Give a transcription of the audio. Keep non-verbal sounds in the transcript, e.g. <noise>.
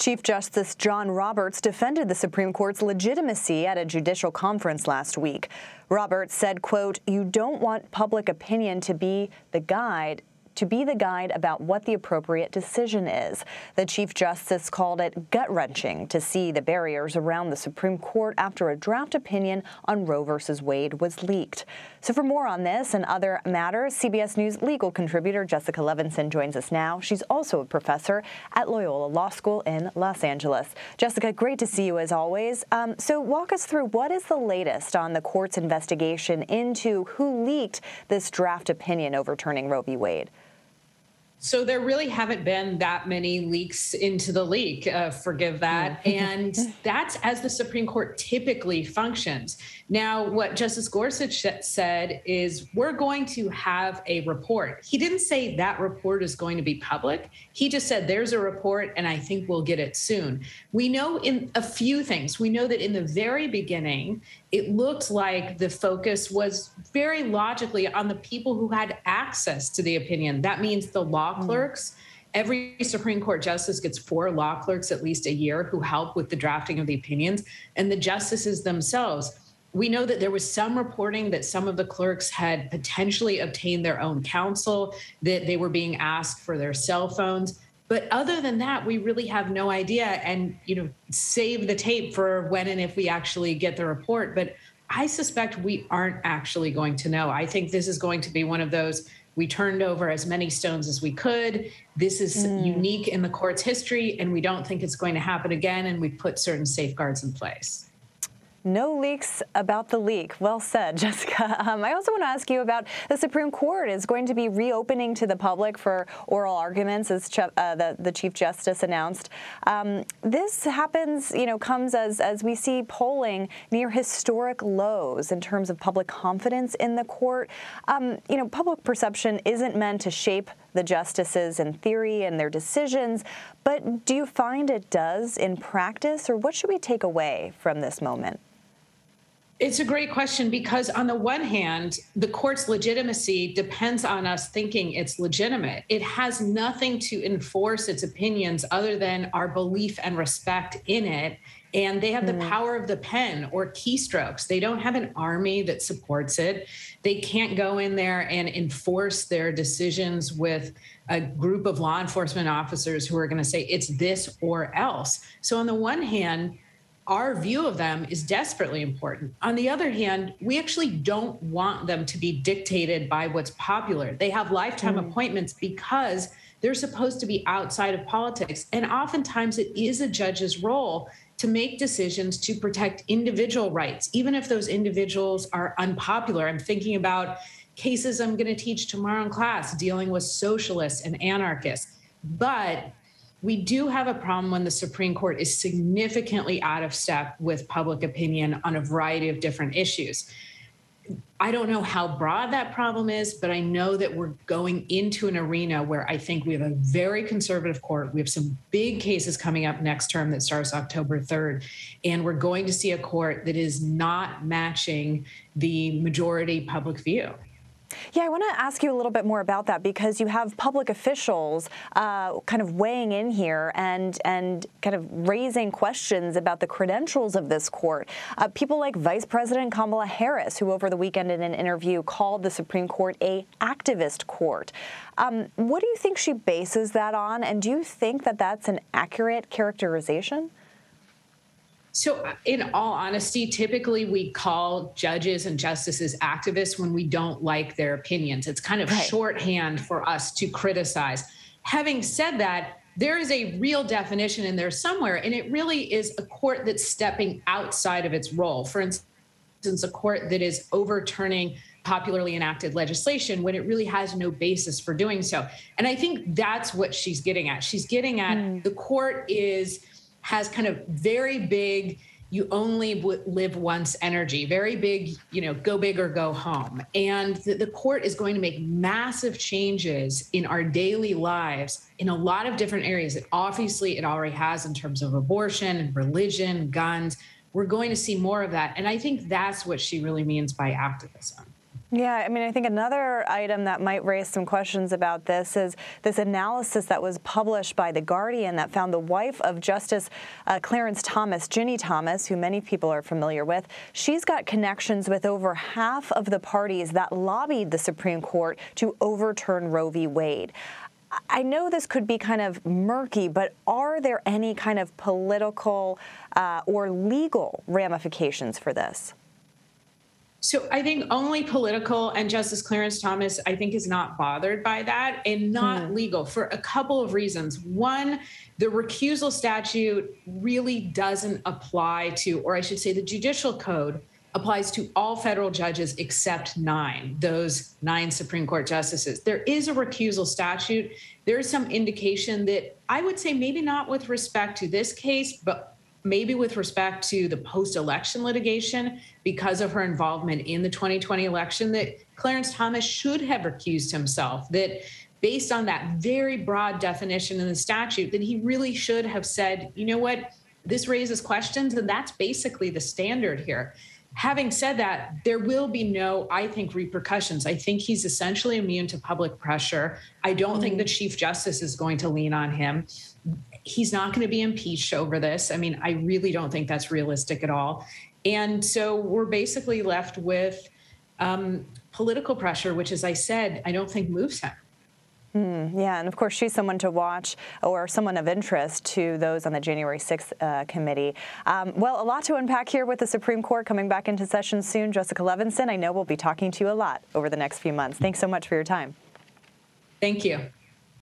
Chief Justice John Roberts defended the Supreme Court's legitimacy at a judicial conference last week. Roberts said, quote, "You don't want public opinion to be the guide to be the guide about what the appropriate decision is. The Chief Justice called it gut wrenching to see the barriers around the Supreme Court after a draft opinion on Roe v. Wade was leaked. So, for more on this and other matters, CBS News legal contributor Jessica Levinson joins us now. She's also a professor at Loyola Law School in Los Angeles. Jessica, great to see you as always. Um, so, walk us through what is the latest on the court's investigation into who leaked this draft opinion overturning Roe v. Wade? So there really haven't been that many leaks into the leak. Uh, forgive that. <laughs> and that's as the Supreme Court typically functions. Now, what Justice Gorsuch said is we're going to have a report. He didn't say that report is going to be public. He just said there's a report and I think we'll get it soon. We know in a few things. We know that in the very beginning, it looked like the focus was very logically on the people who had access to the opinion. That means the law mm. clerks. Every Supreme Court justice gets four law clerks at least a year who help with the drafting of the opinions, and the justices themselves. We know that there was some reporting that some of the clerks had potentially obtained their own counsel, that they were being asked for their cell phones. But other than that, we really have no idea. And, you know, save the tape for when and if we actually get the report. But I suspect we aren't actually going to know. I think this is going to be one of those we turned over as many stones as we could. This is mm. unique in the court's history, and we don't think it's going to happen again. And we put certain safeguards in place. No leaks about the leak. Well said, <laughs> Jessica. Um, I also want to ask you about the Supreme Court is going to be reopening to the public for oral arguments, as uh, the, the, Chief Justice announced. Um, this happens, you know, comes as as we see polling near historic lows in terms of public confidence in the court. Um, you know, public perception isn't meant to shape the justices in theory and their decisions, but do you find it does in practice, or what should we take away from this moment? It's a great question because, on the one hand, the court's legitimacy depends on us thinking it's legitimate. It has nothing to enforce its opinions other than our belief and respect in it. And they have the mm. power of the pen or keystrokes. They don't have an army that supports it. They can't go in there and enforce their decisions with a group of law enforcement officers who are going to say it's this or else. So, on the one hand, our view of them is desperately important. On the other hand, we actually don't want them to be dictated by what's popular. They have lifetime mm. appointments because they're supposed to be outside of politics. And oftentimes it is a judge's role to make decisions to protect individual rights, even if those individuals are unpopular. I'm thinking about cases I'm going to teach tomorrow in class dealing with socialists and anarchists. But we do have a problem when the Supreme Court is significantly out of step with public opinion on a variety of different issues. I don't know how broad that problem is, but I know that we're going into an arena where I think we have a very conservative court. We have some big cases coming up next term that starts October 3rd. And we're going to see a court that is not matching the majority public view. Yeah, I want to ask you a little bit more about that because you have public officials uh, kind of weighing in here and and kind of raising questions about the credentials of this court. Uh, people like Vice President Kamala Harris, who over the weekend in an interview called the Supreme Court a activist court. Um, what do you think she bases that on, and do you think that that's an accurate characterization? So, uh, in all honesty, typically we call judges and justices activists when we don't like their opinions. It's kind of right. shorthand for us to criticize. Having said that, there is a real definition in there somewhere, and it really is a court that's stepping outside of its role. For instance, a court that is overturning popularly enacted legislation when it really has no basis for doing so. And I think that's what she's getting at. She's getting at mm. the court is has kind of very big you only live once energy very big you know go big or go home. And the, the, court is going to make massive changes in our daily lives in a lot of different areas. Obviously it already has in terms of abortion and religion guns. We're going to see more of that. And i think that's what she really means by activism Yeah, I mean, I think another item that might raise some questions about this is this analysis that was published by The Guardian that found the wife of Justice uh, Clarence Thomas, Ginni Thomas, who many people are familiar with, she's got connections with over half of the parties that lobbied the Supreme Court to overturn Roe v. Wade. I know this could be kind of murky, but are there any kind of political uh, or legal ramifications for this? So I think only political, and Justice Clarence Thomas, I think, is not bothered by that and not mm. legal for a couple of reasons. One, the recusal statute really doesn't apply to, or I should say, the judicial code applies to all federal judges except nine, those nine Supreme Court justices. There is a recusal statute. There is some indication that I would say maybe not with respect to this case, but maybe with respect to the post election litigation, because of her involvement in the 2020 election, that Clarence Thomas should have recused himself, that based on that very broad definition in the statute, that he really should have said, you know what, this raises questions. And that's basically the standard here. Having said that, there will be no, I think, repercussions. I think he's essentially immune to public pressure. I don't think mm-hmm. the Chief Justice is going to lean on him he's not going to be impeached over this. I mean, I really don't think that's realistic at all. And so we're basically left with um, political pressure, which, as I said, I don't think moves him. Mm, yeah, and of course, she's someone to watch or someone of interest to those on the January 6th uh, committee. Um, well, a lot to unpack here with the Supreme Court coming back into session soon. Jessica Levinson, I know we'll be talking to you a lot over the next few months. Thanks so much for your time. Thank you.